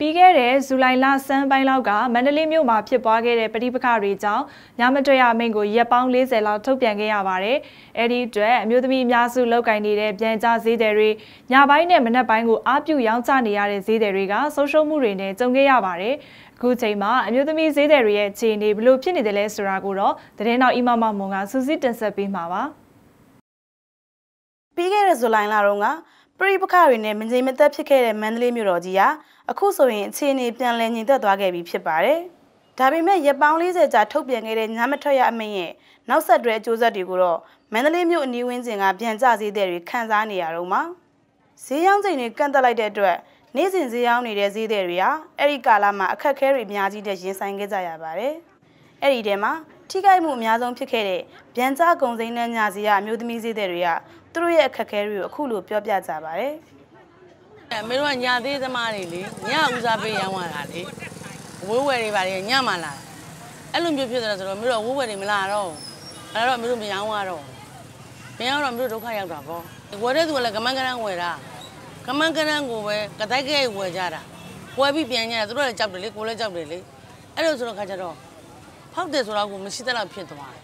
ပြီးခဲ့တဲ့ဇူလိုင်လဆန်းပိုင်းလောက်ကမန္တလေးမြို့မှာဖြစ်ပွားခဲ့တဲ့ပဋိပက္ခတွေကြောင့်ညမတွေ့ရမိန့်ကိုရက်ပေါင်း40လောက်ထုတ်ပြန်ခဲ့ရပါတယ်။အဲဒီအတွက်အမျိုးသမီးအများစုလောက်ကင်နေတဲ့ပြန်ကြားဈေးတွေတွေညပိုင်းနဲ့မနက်ပိုင်းကိုအားပြုရောင်းချနေရတဲ့ဈေးတွေကဆုံးရှုံးမှုတွေနဲ့ကြုံခဲ့ရပါတယ်။အခုချိန်မှာအမျိုးသမီးဈေးတွေရဲ့အခြေအနေဘယ်လိုဖြစ်နေတယ်လဲဆိုတာကိုတော့သတင်းတော်အီမမမွန်ကစူးစီးတင်ဆက်ပေးမှာပါ။ပြီးခဲ့တဲ့ဇူလိုင်လတုန်းက ပရိပခတွေနဲ့မငြိမ်မသက်ဖြစ်ခဲ့တဲ့မန္တလေးမြို့တော်ကြီးဟာအခုဆိုရင်အခြေအနေပြန်လည်ငြိမ်သက်သွားခဲ့ပြီဖြစ်ပါတယ်။ဒါပေမဲ့ရပောင်း40ကြာထုတ်ပြန်ခဲ့တဲ့ညမထွက်ရအမိန့်ရဲ့နောက်ဆက်တွဲအကျိုးဆက်တွေကိုတော့မန္တလေးမြို့အနီးဝန်းကျင်ကပြန်ကျဈေးတွေခန်းစားနေရတော့မှာဈေးရောင်းချိန်တွေကန့်တက်လိုက်တဲ့အတွက်နေ့စဉ်ဈေးရောင်းနေတဲ့ဈေးတွေဟာအဲ့ဒီကာလမှာအခက်အခဲတွေအများကြီးနဲ့ရင်ဆိုင်ခဲ့ကြရပါတယ်။အဲ့ဒီထဲမှာထိခိုက်မှုအများဆုံးဖြစ်ခဲ့တဲ့ဗျံကြားကုံစိမ်းနဲ့ညာစီရအမျိုးသမီးဈေးတွေကသူတို့ရဲ့အခက်အခဲတွေကိုအခုလိုပြောပြကြပါတယ်။အမေတို့ကညာသေးသမားတွေလေညဦးစားပေးရောင်းရတာလေဝိုးဝယ်တွေပါလေညမှလာအဲ့လိုမျိုးဖြစ်တယ်ဆိုတော့မင်းတို့ဝိုးဝယ်တွေမလာတော့အဲ့တော့မင်းတို့မရောင်းရတော့မရောင်းတော့မင်းတို့ဒုက္ခရောက်တာပေါ့ဝယ်တဲ့သူကလည်းကမန်းကရန်ဝယ်တာကမန်းကရန်ကိုပဲကတိုက်ကဲဝယ်ကြတာဝယ်ပြီးပြန်ကြတာသူတို့လည်းကြောက်တယ်လေကိုလည်းကြောက်တယ်လေအဲ့လိုဆိုတော့ခါကျတော့ဖောက်တယ်ဆိုတော့ကိုမရှိတဲ့လောက်ဖြစ်သွားတယ်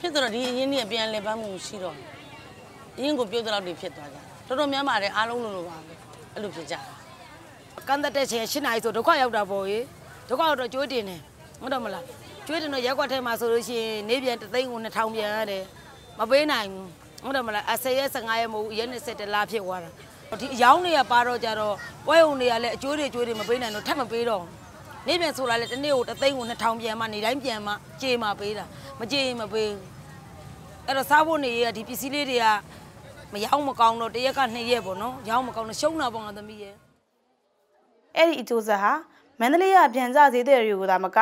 ဖြစ်တော့ဒီအရင်ကြီးပြန်လဲပန်းမှုရှိတော့အ ရင်ကိုပြုတ်တဲ့လောက်တွေဖြစ်သွားကြတော်တော်များပါတယ်အားလုံးလိုလိုပါပဲအဲ့လိုဖြစ်ကြတာကန်းတဲ့ချင်းရှင်းနိုင်ဆိုဒုက္ခရောက်တာပေါ့ရေဒုက္ခရောက်တော့ကြွေးတင်တယ်ဟုတ်တယ်မလားကျွေးတင်တော့ရက်ကွက်ထဲမှာဆိုလို့ရှိရင်နေပြန်တသိန်းကို2000ပြန်ရတယ်မပေးနိုင်ဘူးဟုတ်တယ်မလားအစရက်15ရက်မဟုတ်ရက်20တလားဖြစ်သွားတာဒီအယောင်းတွေကပါတော့ကြတော့ပွဲုံတွေကလည်းအကျိုးတွေကျိုးတွေမပေးနိုင်တော့ထပ်မပေးတော့နေပြန်ဆိုလာလဲတနေ့ကိုတသိန်းကို2000ပြန်မှနေတိုင်းပြန်မှကြေမှပေးတာမကြေရင်မပေးအဲ့တော့စားဖို့နေရဒီပစ္စည်းလေးတွေက မရောင်းမကောင်းတော့တရက်က2ရက်ပေါ့နော်ရောင်းမကောင်းတော့ရှုံးတာပေါ့ငါသမီးရဲ့အဲ့ဒီအကျိုးဆက်ဟာမန္တလေးရပြန်ကြဈေးတဲ့တွေကိုသာမက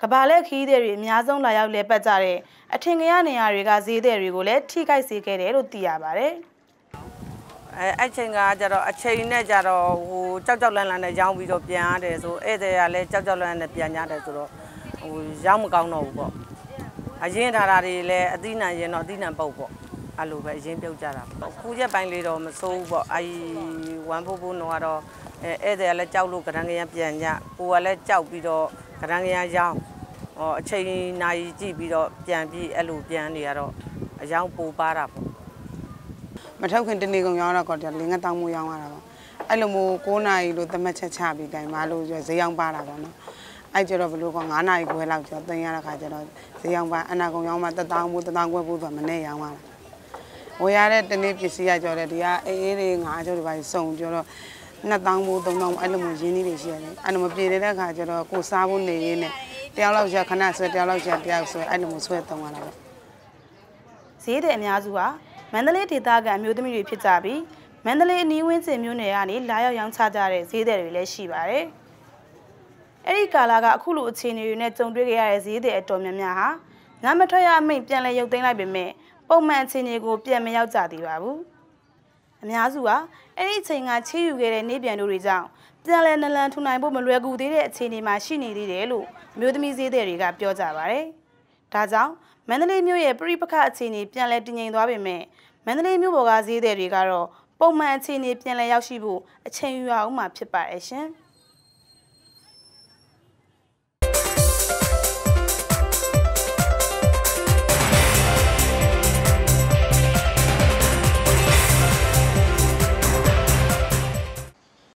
ကဘာလက်ခီးတဲ့တွေအများဆုံးလာရောက်လဲပတ်ကြတဲ့အထင်ကရနေရာတွေကဈေးတဲ့တွေကိုလည်းထိခိုက်စေခဲ့တယ်လို့သိရပါတယ်အဲအချိန်ကကြတော့အချိန်နဲ့ကြတော့ဟိုကြောက်ကြောက်လန့်လန့်နဲ့ရောင်းပြီးတော့ပြန်ရတယ်ဆိုဧည့်သည်ကလည်းကြောက်ကြောက်လန့်နဲ့ပြန်ကြတယ်ဆိုတော့ဟိုရောင်းမကောင်းတော့ဘူးပေါ့အရင်ထားတာတွေလည်းအသီးနှံရင်တော့အသီးနှံပုတ်ပေါ့ အဲ့လိုပဲအရင်ပြုတ်ကြတာပေါ့ခုချက်ပိုင်းလေးတော့မစိုးဘူးပေါ့အဲဒီဝမ်ဖိုးဖိုးတော့ကတော့အဲဧည့်သည်ကလည်းကြောက်လို့ကရန်ကရန်ပြန်ညကိုကလည်းကြောက်ပြီးတော့ကရန်ကရန်ရောင်းဟောအချိန်နာရီကြည့်ပြီးတော့ပြန်ပြီးအဲ့လိုပြန်နေရတော့အယောင်ပိုပါတာပေါ့မထောက်ခင်တနေ့ကုန်ရောင်းတော့ကောလင်းငတောင်းမှုရောင်းရတာပေါ့အဲ့လိုမျိုး9နာရီလို့သတ်မှတ်ချက်ချပြီးတိုင်မလို့ဈေးရောင်းပါတာပေါ့နော်အဲ့ကျတော့ဘလို့က9နာရီခွဲလောက်ကျော်တင်ရတဲ့ခါကျတော့ဈေးရောင်းပါအနာကုန်ရောင်းမှတထောင်မှုတထောင်ခွဲဖို့ဆိုမနဲ့ရောင်းရတာ ဝယ်ရတဲ့တနေ့ပစ္စည်းကကြော်တယ်ဒီကအေးအေးလေးငါးကျော်တွေပါစုံကျော်တော့2000ဘူး3000အဲ့လိုမျိုးရင်းနှီးတွေရှိရတယ်အဲ့လိုမပြေတဲ့ခါကျတော့ကိုစားဖို့နေရင်းနဲ့တယောက်လောက်ရှာခဏဆွဲတယောက်လောက်ရှာတယောက်ဆွဲအဲ့လိုမျိုးဆွဲတုံးရတာပေါ့ဈေးတဲ့အများစုဟာမန္တလေးဒေသကအမျိုးသမီးတွေဖြစ်ကြပြီးမန္တလေးအနီးဝန်းကျင်မြို့နယ်ကနေလာရောက်ရောင်းချကြတဲ့ဈေးတွေလည်းရှိပါတယ်အဲ့ဒီကာလကအခုလိုအခြေအနေတွေနဲ့ကြုံတွေ့ခဲ့ရတဲ့ဈေးတွေအတော်များများဟာညမထွက်ရအမိန့်ပြန်လည်ရုပ်သိမ်းလိုက်ပေမဲ့ ပုံမှန်အခြေအနေကိုပြန်မရောက်ကြသေးပါဘူးအများစုကအဲ့ဒီအချိန်ကချေးယူခဲ့တဲ့နေပြန်တို့တွေကြောင့်ပြန်လည်နလန်ထူနိုင်ဖို့မလွယ်ကူသေးတဲ့အခြေအနေမှာရှိနေသေးတယ်လို့မျိုးသမီးဈေးတွေကပြောကြပါတယ်ဒါကြောင့်မန္တလေးမြို့ရဲ့ပြိပခအခြေအနေပြန်လည်တည်ငြိမ်သွားပေမဲ့မန္တလေးမြို့ပေါ်ကဈေးတွေကတော့ပုံမှန်အခြေအနေပြန်လည်ရောက်ရှိဖို့အချိန်ယူရအောင်မှာဖြစ်ပါရဲ့ရှင်။